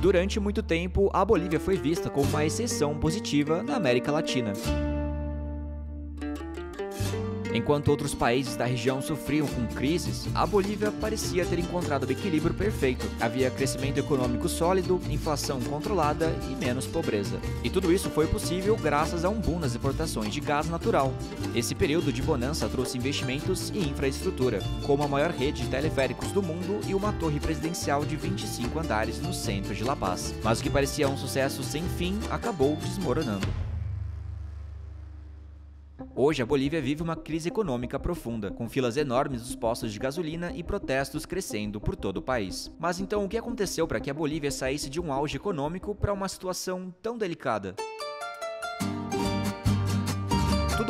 Durante muito tempo, a Bolívia foi vista como uma exceção positiva na América Latina. Enquanto outros países da região sofriam com crises, a Bolívia parecia ter encontrado o equilíbrio perfeito. Havia crescimento econômico sólido, inflação controlada e menos pobreza. E tudo isso foi possível graças a um boom nas exportações de gás natural. Esse período de bonança trouxe investimentos e infraestrutura, como a maior rede de teleféricos do mundo e uma torre presidencial de 25 andares no centro de La Paz. Mas o que parecia um sucesso sem fim acabou desmoronando. Hoje, a Bolívia vive uma crise econômica profunda, com filas enormes dos postos de gasolina e protestos crescendo por todo o país. Mas então, o que aconteceu para que a Bolívia saísse de um auge econômico para uma situação tão delicada?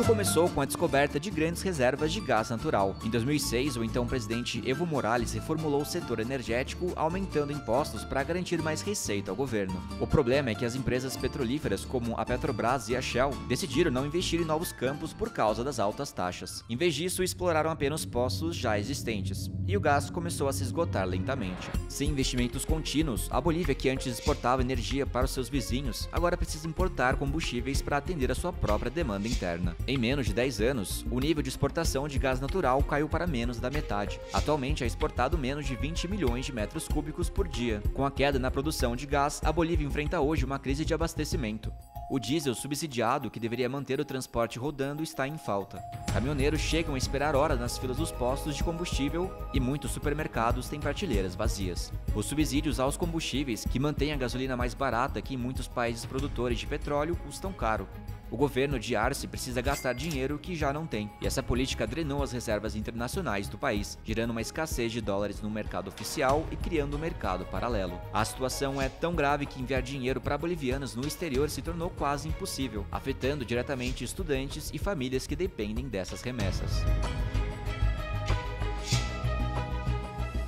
Tudo começou com a descoberta de grandes reservas de gás natural. Em 2006, o então presidente Evo Morales reformulou o setor energético, aumentando impostos para garantir mais receita ao governo. O problema é que as empresas petrolíferas, como a Petrobras e a Shell, decidiram não investir em novos campos por causa das altas taxas. Em vez disso, exploraram apenas poços já existentes, e o gás começou a se esgotar lentamente. Sem investimentos contínuos, a Bolívia, que antes exportava energia para os seus vizinhos, agora precisa importar combustíveis para atender a sua própria demanda interna. Em menos de 10 anos, o nível de exportação de gás natural caiu para menos da metade. Atualmente é exportado menos de 20 milhões de metros cúbicos por dia. Com a queda na produção de gás, a Bolívia enfrenta hoje uma crise de abastecimento. O diesel subsidiado, que deveria manter o transporte rodando, está em falta. Caminhoneiros chegam a esperar horas nas filas dos postos de combustível e muitos supermercados têm prateleiras vazias. Os subsídios aos combustíveis, que mantêm a gasolina mais barata que em muitos países produtores de petróleo, custam caro. O governo de Arce precisa gastar dinheiro que já não tem, e essa política drenou as reservas internacionais do país, gerando uma escassez de dólares no mercado oficial e criando um mercado paralelo. A situação é tão grave que enviar dinheiro para bolivianos no exterior se tornou quase impossível, afetando diretamente estudantes e famílias que dependem dessas remessas.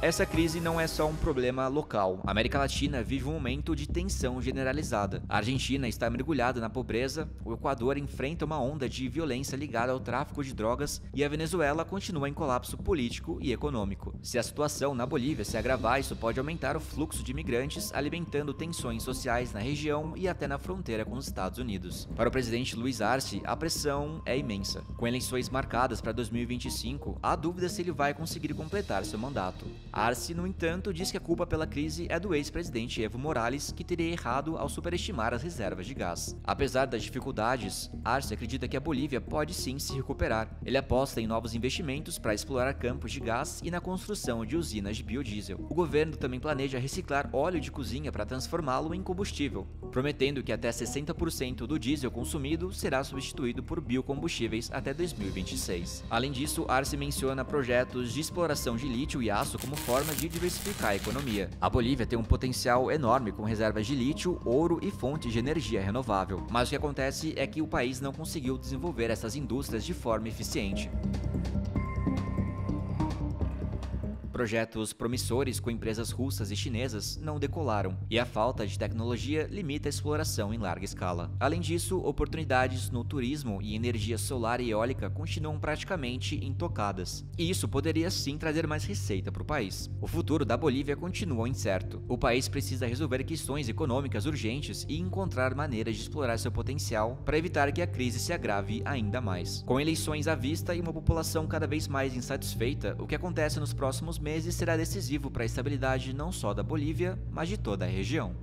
Essa crise não é só um problema local. A América Latina vive um momento de tensão generalizada. A Argentina está mergulhada na pobreza, o Equador enfrenta uma onda de violência ligada ao tráfico de drogas e a Venezuela continua em colapso político e econômico. Se a situação na Bolívia se agravar, isso pode aumentar o fluxo de imigrantes, alimentando tensões sociais na região e até na fronteira com os Estados Unidos. Para o presidente Luiz Arce, a pressão é imensa. Com eleições marcadas para 2025, há dúvida se ele vai conseguir completar seu mandato. Arce, no entanto, diz que a culpa pela crise é do ex-presidente Evo Morales, que teria errado ao superestimar as reservas de gás. Apesar das dificuldades, Arce acredita que a Bolívia pode sim se recuperar. Ele aposta em novos investimentos para explorar campos de gás e na construção de usinas de biodiesel. O governo também planeja reciclar óleo de cozinha para transformá-lo em combustível, prometendo que até 60% do diesel consumido será substituído por biocombustíveis até 2026. Além disso, Arce menciona projetos de exploração de lítio e aço como forma de diversificar a economia. A Bolívia tem um potencial enorme com reservas de lítio, ouro e fontes de energia renovável, mas o que acontece é que o país não conseguiu desenvolver essas indústrias de forma eficiente. Projetos promissores com empresas russas e chinesas não decolaram, e a falta de tecnologia limita a exploração em larga escala. Além disso, oportunidades no turismo e energia solar e eólica continuam praticamente intocadas, e isso poderia sim trazer mais receita para o país. O futuro da Bolívia continua incerto. O país precisa resolver questões econômicas urgentes e encontrar maneiras de explorar seu potencial para evitar que a crise se agrave ainda mais. Com eleições à vista e uma população cada vez mais insatisfeita, o que acontece nos próximos meses será decisivo para a estabilidade não só da Bolívia, mas de toda a região.